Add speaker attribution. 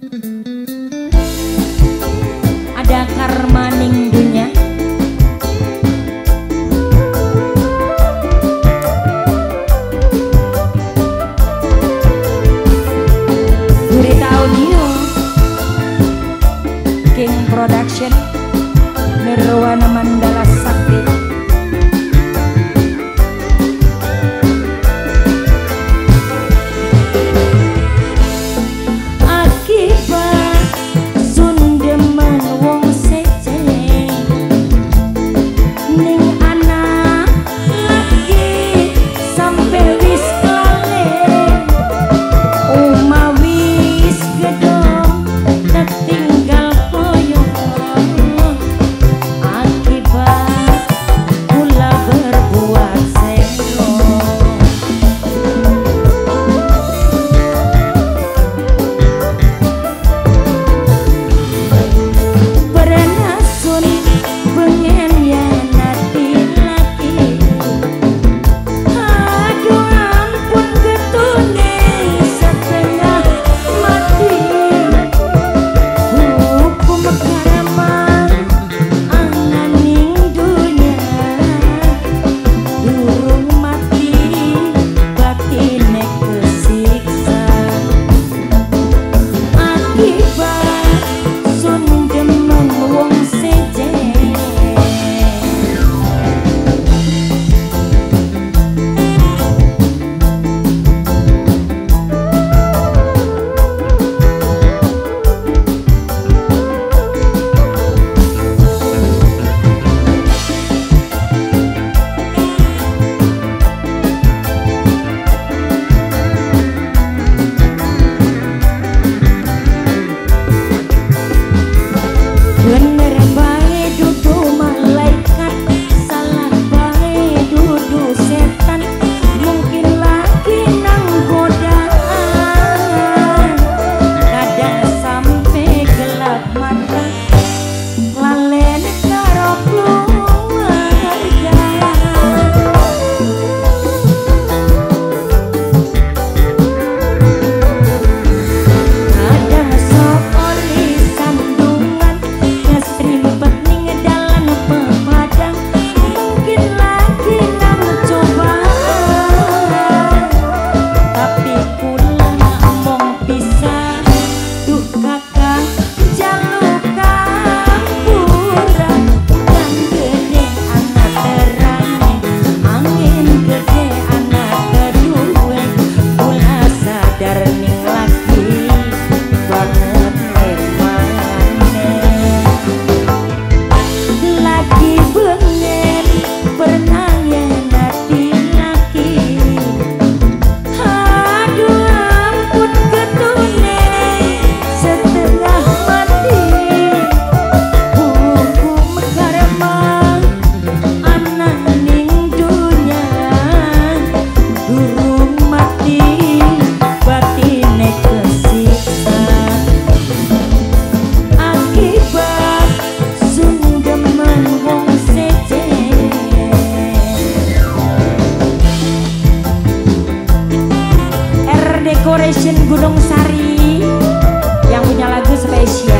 Speaker 1: Ada karma ning dunya Gurita Audi. You. Station Gunung Sari yang punya lagu spesial.